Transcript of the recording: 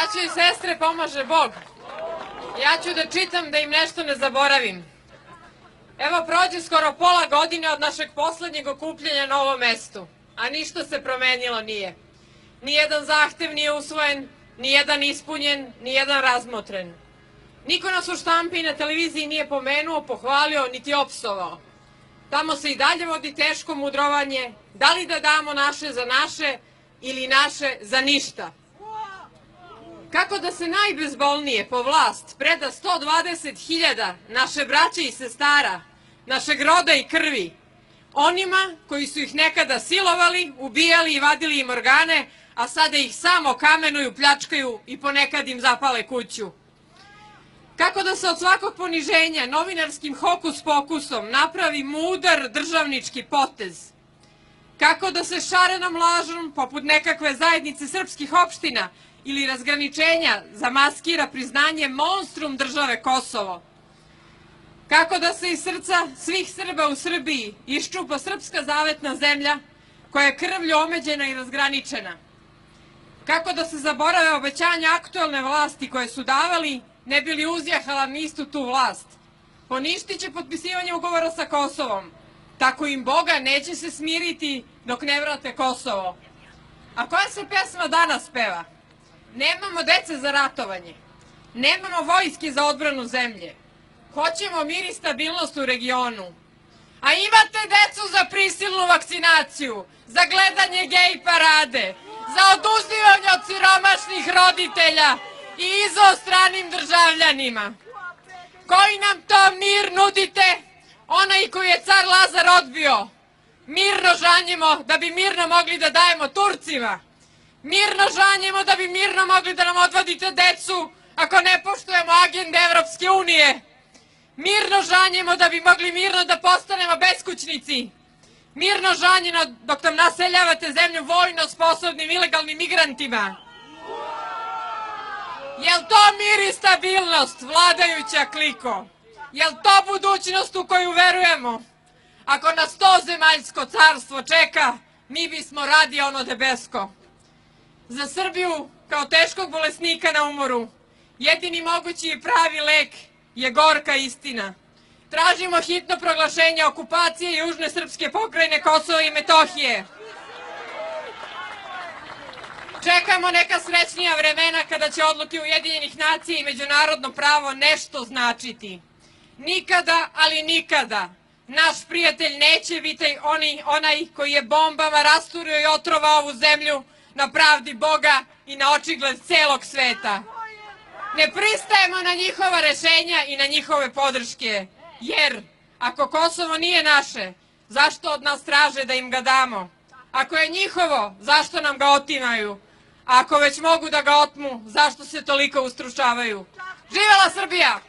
Braćo i sestre, pomaže Bog. Ja ću da čitam da im nešto ne zaboravim. Evo prođe skoro pola godine od našeg poslednjeg okupljanja na ovom mestu, a ništa se promenilo nije. Nijedan zahtev nije usvojen, nijedan ispunjen, nijedan razmotren. Niko nas u štampi i na televiziji nije pomenuo, pohvalio, niti opsovao. Tamo se i dalje vodi teško mudrovanje, da li da damo naše za naše ili naše za ništa. Kako da se najbezbolnije po vlast preda 120.000 naše braće i sestara, našeg roda i krvi, onima koji su ih nekada silovali, ubijali i vadili im organe, a sada ih samo kamenuju, pljačkaju i ponekad im zapale kuću. Kako da se od svakog poniženja novinarskim hokus pokusom napravi mudar državnički potez? Kako da se šarenom lažom, poput nekakve zajednice srpskih opština ili razgraničenja, zamaskira priznanje monstrum države Kosovo? Kako da se iz srca svih Srba u Srbiji iščupa srpska zavetna zemlja koja je krvlju omeđena i razgraničena? Kako da se zaborave obećanja aktuelne vlasti koje su davali ne bi li uzjahala istu tu vlast? Poništit će potpisivanje ugovora sa Kosovom. Tako im Boga neće se smiriti dok ne vrate Kosovo. A koja se pesma danas peva? Nemamo dece za ratovanje. Nemamo vojske za odbranu zemlje. Hoćemo mir i stabilnost u regionu. A imate decu za prisilnu vakcinaciju, za gledanje gej parade, za oduzimanje od siromašnih roditelja i izvo stranim državljanima. Koji nam to mir nudite? Onaj koji je car Lazar odbio. Mirno žanjemo da bi mirno mogli da dajemo Turcima. Mirno žanjemo da bi mirno mogli da nam odvadite decu ako ne poštujemo agende Evropske unije. Mirno žanjemo da bi mogli mirno da postanemo beskućnici. Mirno žanjeno dok nam naseljavate zemlju vojno sposobnim ilegalnim migrantima. Jel to mir i stabilnost, vladajuća kliko? Jel to budućnost u koju verujemo? Ako nas to zemaljsko carstvo čeka, mi bismo radi ono debesko. Za Srbiju, kao teškog bolesnika na umoru, jedini mogući i pravi lek je gorka istina. Tražimo hitno proglašenje okupacije Južne srpske pokrajine Kosova i Metohije. Čekamo neka srećnija vremena kada će odluke Ujedinjenih nacija i međunarodno pravo nešto značiti. Nikada, ali nikada, naš prijatelj neće biti onaj koji je bombama rasturio i otrovao ovu zemlju na pravdi Boga i na očigled celog sveta. Ne pristajemo na njihova rešenja i na njihove podrške, jer ako Kosovo nije naše, zašto od nas traže da im ga damo? Ako je njihovo, zašto nam ga otimaju? Ako već mogu da ga otmu, zašto se toliko ustručavaju? Živela Srbija!